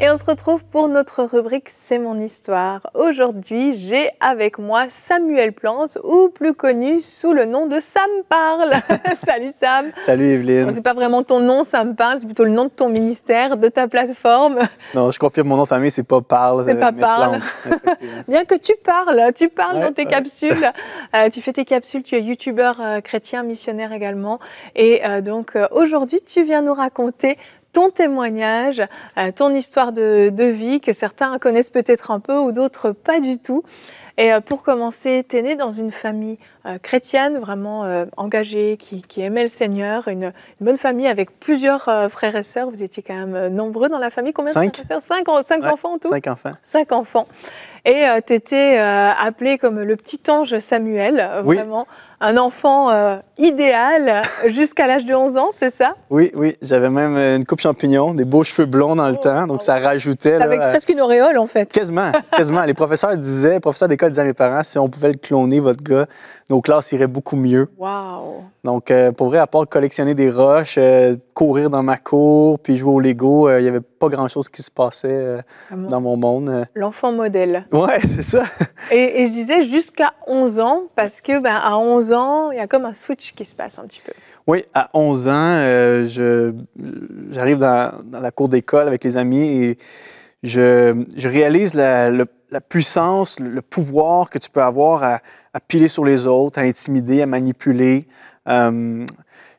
Et on se retrouve pour notre rubrique C'est mon histoire. Aujourd'hui, j'ai avec moi Samuel Plante, ou plus connu sous le nom de Sam Parle. Salut Sam. Salut Evelyne. C'est pas vraiment ton nom, Sam Parle, c'est plutôt le nom de ton ministère, de ta plateforme. Non, je confirme mon nom de famille, c'est pas Parle. C'est pas Parle. Bien que tu parles, tu parles dans tes capsules. Euh, tu fais tes capsules, tu es youtubeur euh, chrétien, missionnaire également. Et euh, donc aujourd'hui, tu viens nous raconter ton témoignage, euh, ton histoire de, vie que certains connaissent peut-être un peu ou d'autres pas du tout. Et euh, pour commencer, tu es né dans une famille euh, chrétienne, vraiment engagée, qui, aimait le Seigneur, une, bonne famille avec plusieurs frères et sœurs. Vous étiez quand même nombreux dans la famille. Combien cinq. de frères et sœurs? Cinq, enfants en tout? Cinq enfants. Cinq enfants. Et tu étais appelé comme le petit ange Samuel, vraiment un enfant euh, idéal jusqu'à l'âge de 11 ans, c'est ça? Oui, oui. J'avais même euh, une coupe champignon, des beaux cheveux blonds dans le oh, temps, donc ça rajoutait. Avec presque une auréole, en fait. Quasiment, quasiment. les professeurs disaient, professeurs d'école disaient à mes parents, si on pouvait le cloner, votre gars, nos classes iraient beaucoup mieux. Wow! Donc, euh, pour vrai, à part collectionner des roches, courir dans ma cour, puis jouer au Lego, il n'y avait pas grand-chose qui se passait dans mon monde. L'enfant modèle. Ouais, c'est ça. Et, et, je disais jusqu'à 11 ans, parce que ben, à 11 ans, il y a comme un switch qui se passe un petit peu. Oui, à 11 ans, euh, j'arrive dans, la cour d'école avec les amis et je, réalise la, puissance, le, pouvoir que tu peux avoir à, piler sur les autres, à intimider, à manipuler. Euh,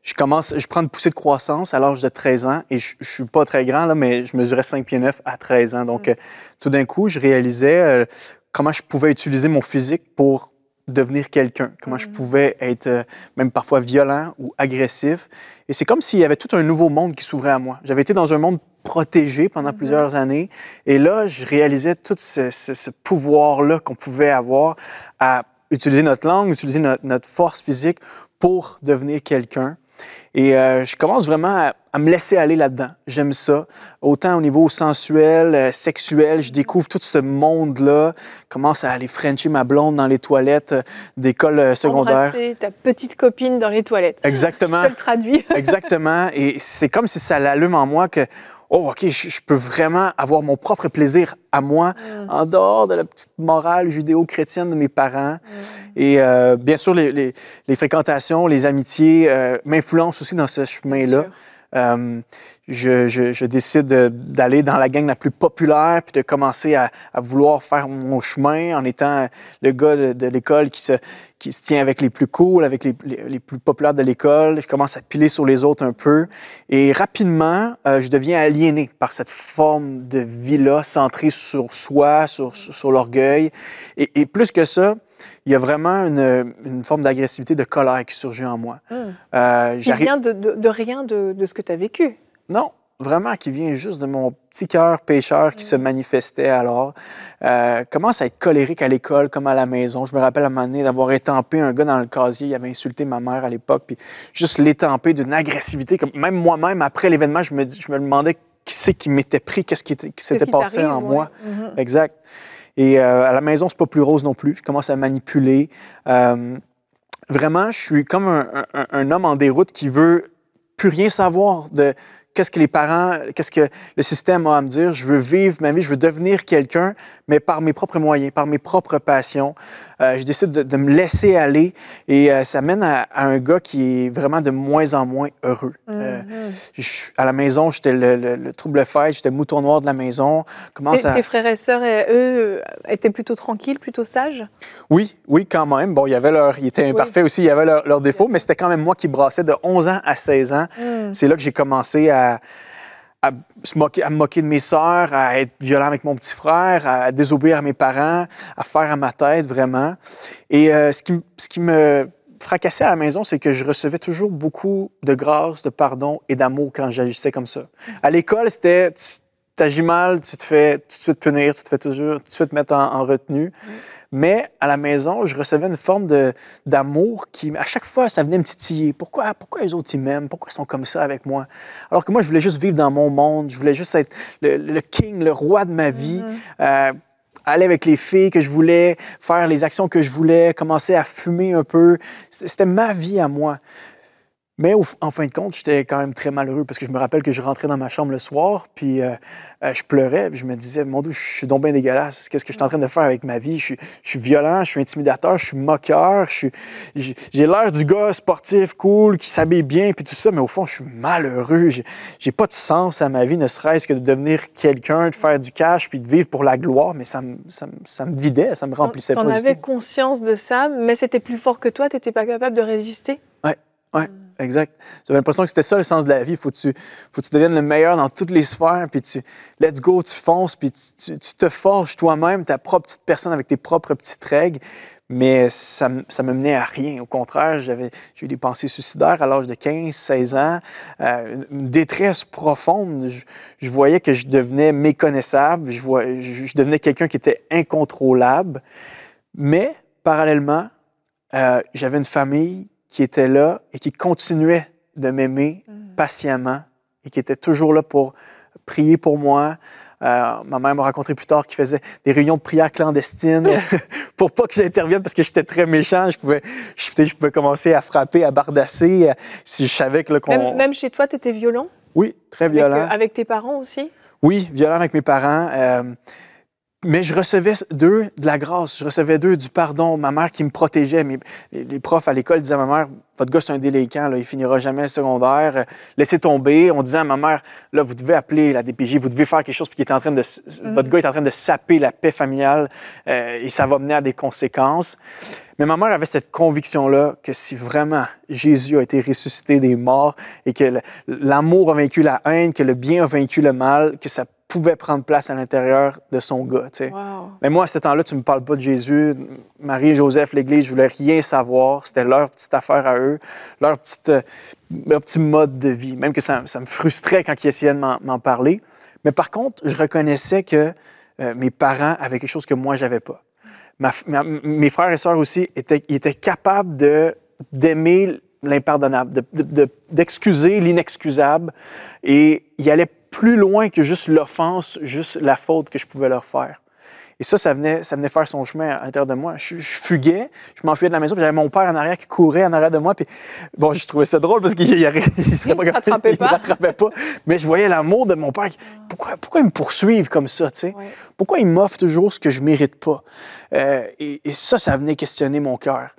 je commence, je prends une poussée de croissance à l'âge de 13 ans et je, ne suis pas très grand, là, mais je mesurais 5 pieds 9 à 13 ans. Donc, mm. euh, tout d'un coup, je réalisais comment je pouvais utiliser mon physique pour devenir quelqu'un, comment je mm. pouvais être euh, même parfois violent ou agressif. Et c'est comme s'il y avait tout un nouveau monde qui s'ouvrait à moi. J'avais été dans un monde protégé pendant mm-hmm. plusieurs années. Et là, je réalisais tout ce, pouvoir-là qu'on pouvait avoir à utiliser notre langue, utiliser notre force physique pour devenir quelqu'un. Et euh, je commence vraiment à, me laisser aller là-dedans. J'aime ça. Autant au niveau sensuel, euh, sexuel, je découvre tout ce monde-là. Commence à aller frencher ma blonde dans les toilettes euh, d'école secondaire. Embrasser ta petite copine dans les toilettes. Exactement. je le traduis. Exactement. Et c'est comme si ça l'allume en moi que oh, OK, je, peux vraiment avoir mon propre plaisir à moi, mm. en dehors de la petite morale judéo-chrétienne de mes parents. Mm. Et euh, bien sûr, les, fréquentations, les amitiés euh, m'influencent aussi dans ce chemin-là. Euh, je, décide d'aller dans la gang la plus populaire, puis de commencer à, vouloir faire mon chemin en étant le gars de, l'école qui se, qui se tient avec les plus cool, avec les, les, plus populaires de l'école. Je commence à piler sur les autres un peu. Et rapidement, euh, je deviens aliéné par cette forme de vie-là, centrée sur soi, sur, sur, l'orgueil. Et, plus que ça, il y a vraiment une, une forme d'agressivité, de colère qui surgit en moi. Mmh. Euh, vient de, de, rien de, de ce que tu as vécu. Non, vraiment qui vient juste de mon petit cœur pécheur qui se mm. manifestait alors. Euh, commence à être colérique à l'école comme à la maison. Je me rappelle à un moment donné d'avoir étampé un gars dans le casier, il avait insulté ma mère à l'époque, puis juste l'étamper d'une agressivité. Comme, même moi-même, après l'événement, je me, je me demandais qui c'est qui m'était pris, qu'est-ce qui, s'était passé en moi. Mm-hmm. Exact. Et euh, à la maison, c'est pas plus rose non plus. Je commence à manipuler. Euh, vraiment, je suis comme un, un homme en déroute qui veut plus rien savoir de qu'est-ce que les parents, qu'est-ce que le système a à me dire? Je veux vivre ma vie, je veux devenir quelqu'un, mais par mes propres moyens, par mes propres passions. Euh, je décide de, me laisser aller et euh, ça mène à, un gars qui est vraiment de moins en moins heureux. Euh, mm-hmm. à la maison, j'étais le, trouble fête, j'étais le mouton noir de la maison. Comment tes, tes frères et sœurs, eux, étaient plutôt tranquilles, plutôt sages? Oui, oui, quand même. Bon, il y avait leur, ils étaient imparfaits aussi, il y avait leurs défauts, mais c'était quand même moi qui brassais de 11 ans à 16 ans. Mm. C'est là que j'ai commencé à à, me moquer de mes sœurs, à être violent avec mon petit frère, à désobéir à mes parents, à faire à ma tête vraiment. Et euh, ce, qui, ce qui me fracassait à la maison, c'est que je recevais toujours beaucoup de grâce, de pardon et d'amour quand j'agissais comme ça. À l'école, c'était tu agis mal, tu te fais tout de suite punir, tu te fais toujours tout de suite mettre en, retenue. Mais à la maison, je recevais une forme d'amour qui, à chaque fois, ça venait me titiller. Pourquoi, pourquoi les autres, ils m'aiment? Pourquoi ils sont comme ça avec moi? Alors que moi, je voulais juste vivre dans mon monde. Je voulais juste être le, king, le roi de ma vie. Mm-hmm. Euh, aller avec les filles que je voulais, faire les actions que je voulais, commencer à fumer un peu. C'était ma vie à moi. Mais en fin de compte, j'étais quand même très malheureux parce que je me rappelle que je rentrais dans ma chambre le soir, puis euh, euh, je pleurais, puis je me disais, mon Dieu, je suis donc bien dégueulasse. Qu'est-ce que je suis en train de faire avec ma vie? Je suis, violent, je suis intimidateur, je suis moqueur, j'ai l'air du gars sportif, cool, qui s'habille bien, puis tout ça, mais au fond, je suis malheureux. J'ai pas de sens à ma vie, ne serait-ce que de devenir quelqu'un, de faire du cash, puis de vivre pour la gloire, mais ça, me, ça, ça me vidait, ça me remplissait pas. Tu avais conscience de ça, mais c'était plus fort que toi, tu n'étais pas capable de résister? Oui, oui. Mm. Exact. J'avais l'impression que c'était ça le sens de la vie. Faut tu, faut que tu deviennes le meilleur dans toutes les sphères, puis tu, let's go, tu fonces, puis tu, te forges toi-même, ta propre petite personne avec tes propres petites règles. Mais ça, ça me menait à rien. Au contraire, j'avais, j'ai eu des pensées suicidaires à l'âge de 15, 16 ans, euh, une détresse profonde. Je, voyais que je devenais méconnaissable, je, je, devenais quelqu'un qui était incontrôlable. Mais, parallèlement, euh, j'avais une famille qui était là et qui continuait de m'aimer mm. patiemment et qui était toujours là pour prier pour moi. Euh, ma mère m'a rencontré plus tard qui faisait des réunions de prière clandestines pour pas que j'intervienne parce que j'étais très méchant. Je pouvais, je, pouvais commencer à frapper, à bardasser euh, si je savais que qu'on... Même, même, chez toi, tu étais violent? Oui, très violent. Euh, avec, tes parents aussi? Oui, violent avec mes parents. Mais je recevais d'eux de la grâce, je recevais d'eux du pardon. Ma mère qui me protégeait. les profs à l'école disaient à ma mère Votre gars, c'est un délinquant, là, il finira jamais le secondaire. Laissez tomber. On disait à ma mère Là, vous devez appeler la DPJ, vous devez faire quelque chose, puis est en train de, mm. votre gars est en train de saper la paix familiale euh, et ça va mener à des conséquences. Mais ma mère avait cette conviction-là que si vraiment Jésus a été ressuscité des morts et que l'amour a vaincu la haine, que le bien a vaincu le mal, que ça pouvait prendre place à l'intérieur de son gars. Mais moi, à ce temps-là, tu ne me parles pas de Jésus. Marie, Joseph, l'Église, je voulais rien savoir. C'était leur petite affaire à eux, leur, petite, euh, leur petit mode de vie. Même que ça, me frustrait quand ils essayaient de m'en parler. Mais par contre, je reconnaissais que euh, mes parents avaient quelque chose que moi, j'avais pas. mes frères et sœurs aussi étaient, étaient capables d'aimer l'impardonnable, d'excuser l'inexcusable. Et ils allaient plus loin que juste l'offense, juste la faute que je pouvais leur faire. Et ça, ça venait, ça venait faire son chemin à l'intérieur de moi. Je, fuguais, je m'enfuyais de la maison, puis j'avais mon père en arrière qui courait en arrière de moi. Puis bon, je trouvais ça drôle parce qu'il ne me rattrapait pas. rattrapait pas. Mais je voyais l'amour de mon père. Pourquoi, pourquoi ils me poursuivent comme ça, tu sais? Pourquoi ils m'offrent toujours ce que je mérite pas? Euh, et, ça, ça venait questionner mon cœur.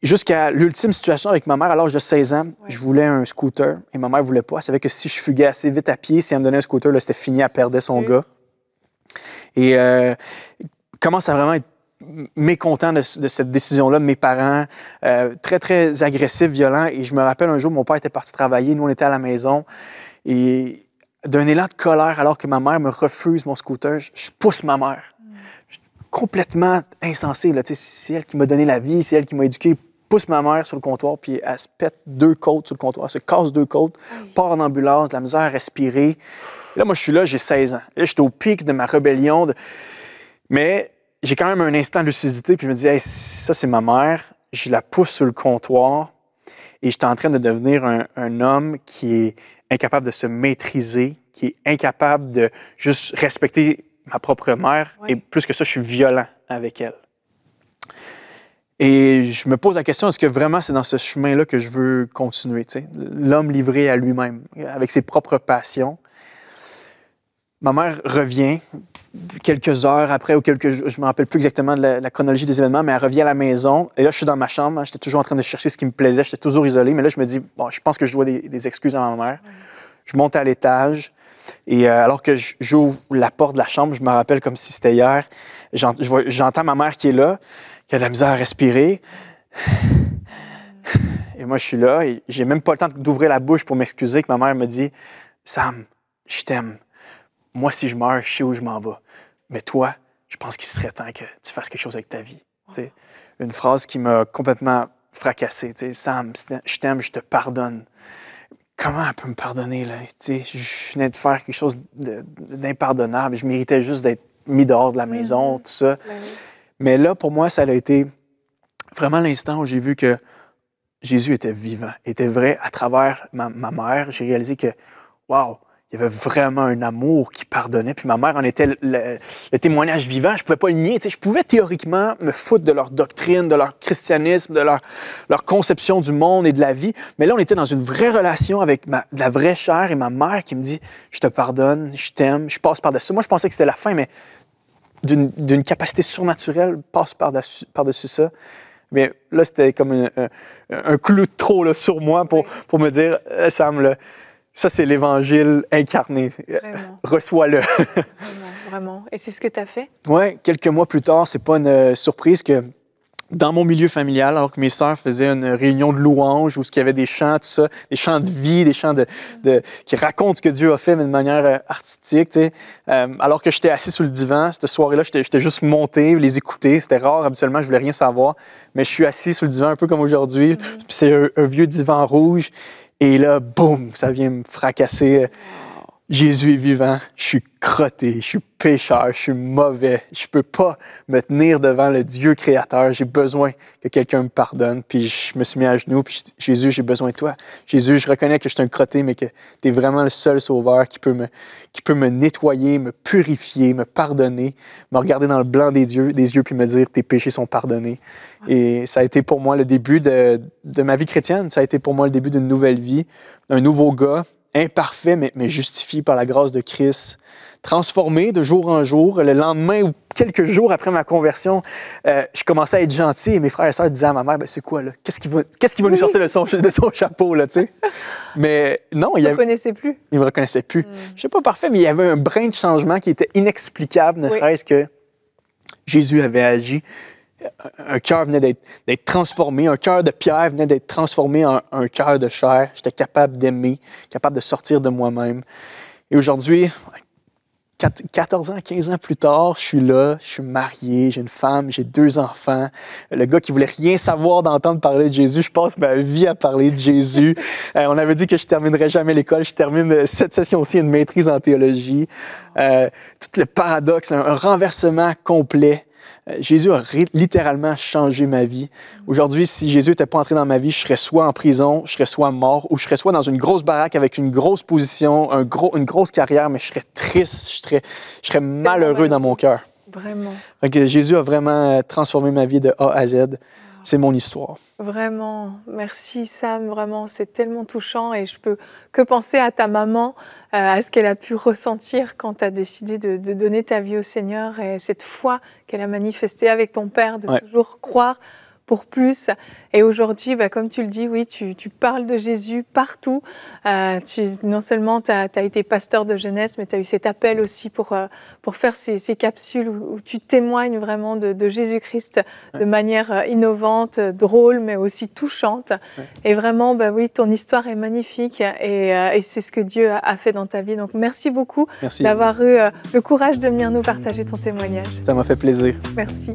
Jusqu'à l'ultime situation avec ma mère, à l'âge de 16 ans, je voulais un scooter et ma mère ne voulait pas. Elle savait que si je fuguais assez vite à pied, si elle me donnait un scooter, c'était fini, elle perdait son gars. Et euh, commence à vraiment être mécontent de, cette décision-là de mes parents, euh, très, très agressif, violent. Et je me rappelle un jour, mon père était parti travailler, nous, on était à la maison. Et d'un élan de colère, alors que ma mère me refuse mon scooter, je, pousse ma mère. Mm. Je complètement insensé. C'est elle qui m'a donné la vie, c'est elle qui m'a éduqué pousse ma mère sur le comptoir, puis elle se pète deux côtes sur le comptoir, elle se casse deux côtes, part en ambulance, de la misère à respirer. là, moi, je suis là, j'ai 16 ans. Là, j'étais au pic de ma rébellion. Mais j'ai quand même un instant de lucidité, puis je me dis, hey, ça, c'est ma mère. Je la pousse sur le comptoir et j'étais en train de devenir un, homme qui est incapable de se maîtriser, qui est incapable de juste respecter ma propre mère. Et plus que ça, je suis violent avec elle. Et je me pose la question, est-ce que vraiment c'est dans ce chemin-là que je veux continuer? L'homme livré à lui-même, avec ses propres passions. Ma mère revient quelques heures après, ou quelques je ne me rappelle plus exactement de la, chronologie des événements, mais elle revient à la maison. Et là, je suis dans ma chambre. J'étais toujours en train de chercher ce qui me plaisait. J'étais toujours isolé. Mais là, je me dis, bon, je pense que je dois des, excuses à ma mère. Je monte à l'étage. Et euh, alors que j'ouvre la porte de la chambre, je me rappelle comme si c'était hier, j'entends ma mère qui est là qui a de la misère à respirer. Et moi, je suis là et j'ai même pas le temps d'ouvrir la bouche pour m'excuser que ma mère me dit Sam, je t'aime. Moi, si je meurs, je sais où je m'en vais. Mais toi, je pense qu'il serait temps que tu fasses quelque chose avec ta vie. Une phrase qui m'a complètement fracassé. Sam, je t'aime, je te pardonne. Comment elle peut me pardonner? Là? Je venais de faire quelque chose d'impardonnable. Je méritais juste d'être mis dehors de la maison, mm-hmm. tout ça. Ben mais là, pour moi, ça a été vraiment l'instant où j'ai vu que Jésus était vivant, était vrai à travers ma, mère. J'ai réalisé que, waouh, il y avait vraiment un amour qui pardonnait. Puis ma mère en était le, témoignage vivant. Je pouvais pas le nier. je pouvais théoriquement me foutre de leur doctrine, de leur christianisme, de leur, conception du monde et de la vie. Mais là, on était dans une vraie relation avec de la vraie chair et ma mère qui me dit Je te pardonne, je t'aime, je passe par-dessus. Moi, je pensais que c'était la fin, mais d'une capacité surnaturelle passe par-dessus par -dessus ça. Mais là, c'était comme un, un, clou de trop là, sur moi pour, pour me dire eh, Sam, là, ça, c'est l'Évangile incarné. Reçois-le. vraiment, vraiment. Et c'est ce que tu as fait? Oui, quelques mois plus tard, c'est pas une euh, surprise que dans mon milieu familial, alors que mes sœurs faisaient une réunion de louanges où il y avait des chants, tout ça, des chants de vie, des chants de, qui racontent ce que Dieu a fait, mais de manière euh, artistique. Tu sais. Euh, alors que j'étais assis sur le divan, cette soirée-là, j'étais juste monté, les écouter. C'était rare, habituellement, je voulais rien savoir. Mais je suis assis sur le divan un peu comme aujourd'hui. Mm-hmm. C'est un, vieux divan rouge. Et là, boum, ça vient me fracasser. Jésus est vivant, je suis crotté, je suis pécheur, je suis mauvais, je peux pas me tenir devant le Dieu créateur, j'ai besoin que quelqu'un me pardonne. Puis je me suis mis à genoux, puis Jésus, j'ai besoin de toi. Jésus, je reconnais que je suis un crotté, mais que tu es vraiment le seul sauveur qui peut, me, qui peut me nettoyer, me purifier, me pardonner, me regarder dans le blanc des yeux, des yeux puis me dire tes péchés sont pardonnés. Et ça a été pour moi le début de, de ma vie chrétienne, ça a été pour moi le début d'une nouvelle vie, un nouveau gars imparfait, mais, mais, justifié par la grâce de Christ, transformé de jour en jour. Le lendemain ou quelques jours après ma conversion, euh, je commençais à être gentil et mes frères et sœurs disaient à ma mère, ben, c'est quoi là? Qu'est-ce qui va, qu'est-ce qui va nous sortir de son, de son chapeau là, tu sais? Mais non, il ne me reconnaissait plus. Il me reconnaissait plus. Je sais pas parfait, mais il y avait un brin de changement qui était inexplicable, ne serait-ce que Jésus avait agi un cœur venait d'être transformé, un cœur de pierre venait d'être transformé en un cœur de chair. J'étais capable d'aimer, capable de sortir de moi-même. Et aujourd'hui, 14 ans, 15 ans plus tard, je suis là, je suis marié, j'ai une femme, j'ai deux enfants. Le gars qui voulait rien savoir d'entendre parler de Jésus, je passe ma vie à parler de Jésus. Euh, on avait dit que je terminerais jamais l'école, je termine cette session aussi une maîtrise en théologie. Euh, tout le paradoxe, un renversement complet Jésus a littéralement changé ma vie. Aujourd'hui, si Jésus n'était pas entré dans ma vie, je serais soit en prison, je serais soit mort, ou je serais soit dans une grosse baraque avec une grosse position, un gros, une grosse carrière, mais je serais triste, je serais, je serais malheureux dans mon cœur. Vraiment. Jésus a vraiment transformé ma vie de A à Z c'est mon histoire. Vraiment, merci Sam, vraiment, c'est tellement touchant et je peux que penser à ta maman, euh, à ce qu'elle a pu ressentir quand tu as décidé de, donner ta vie au Seigneur et cette foi qu'elle a manifestée avec ton père, de toujours croire pour plus. Et aujourd'hui, bah, comme tu le dis, oui, tu, parles de Jésus partout. Euh, tu, non seulement tu as, été pasteur de jeunesse, mais tu as eu cet appel aussi pour, euh, pour faire ces, capsules où, tu témoignes vraiment de, Jésus-Christ de manière euh, innovante, drôle, mais aussi touchante. Et vraiment, bah, oui, ton histoire est magnifique et, c'est ce que Dieu a, fait dans ta vie. Donc merci beaucoup d'avoir eu le courage de venir nous partager ton témoignage. Ça m'a fait plaisir. Merci.